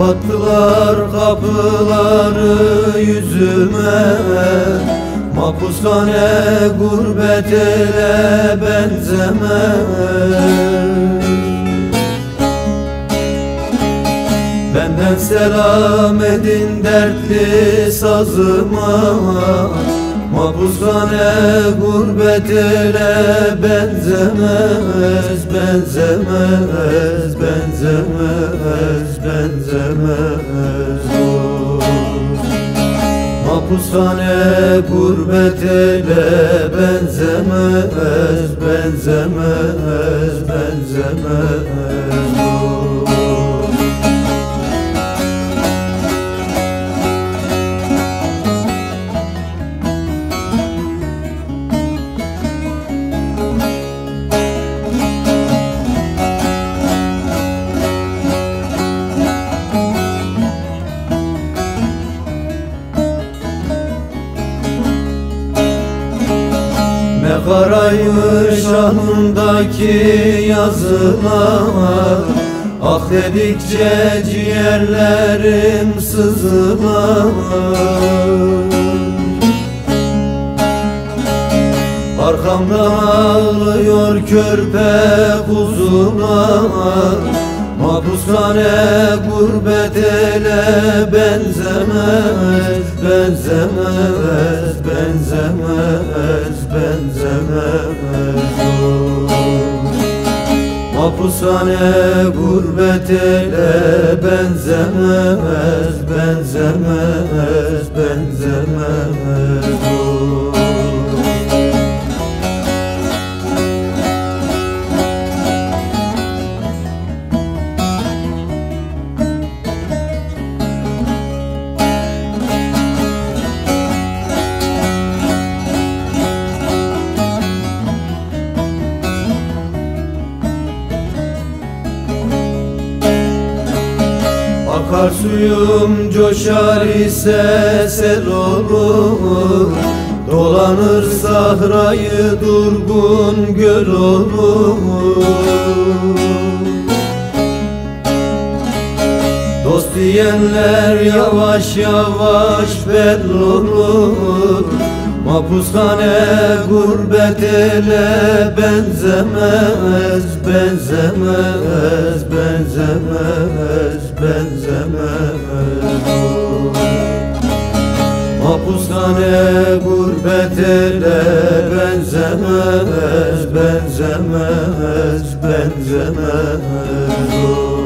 Kapattılar kapıları yüzüme. Mapushane gurbet ele benzemez Benden selam edin dertli sazıma Mapushane gurbet benzemez Benzemez, benzemez, benzemez oh. Mapushane gurbet ele benzemez Benzemez, benzemez oh. Ne karaymış alnındaki yazılar Ah dedikçe ciğerlerim sızılar Arkamdan ağlıyor körpe kuzular Mapushane gurbet ele benzemez Benzemez, benzemez, benzemez. Mapushane gurbet ele Benzemez, benzemez Akar suyum coşar ise sel olur Dolanır sahrayı durgun göl olur Dost diyenler yavaş yavaş belli olur Mapushane gurbet ele benzemez, benzemez, benzemez, benzemez. Mapushane gurbet ele benzemez, benzemez, benzemez oh.